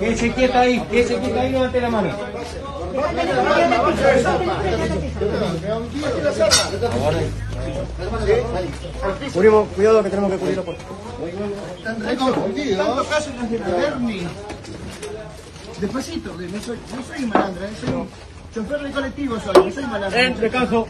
Quédese quieto ahí, quédese quieto ahí, levante la mano. Cubrimos, cuidado que tenemos que cubrir la puerta. Están Despacito, no soy, no soy malandra, eh, soy chofer de colectivo soy, no soy malandra. Entre, caso.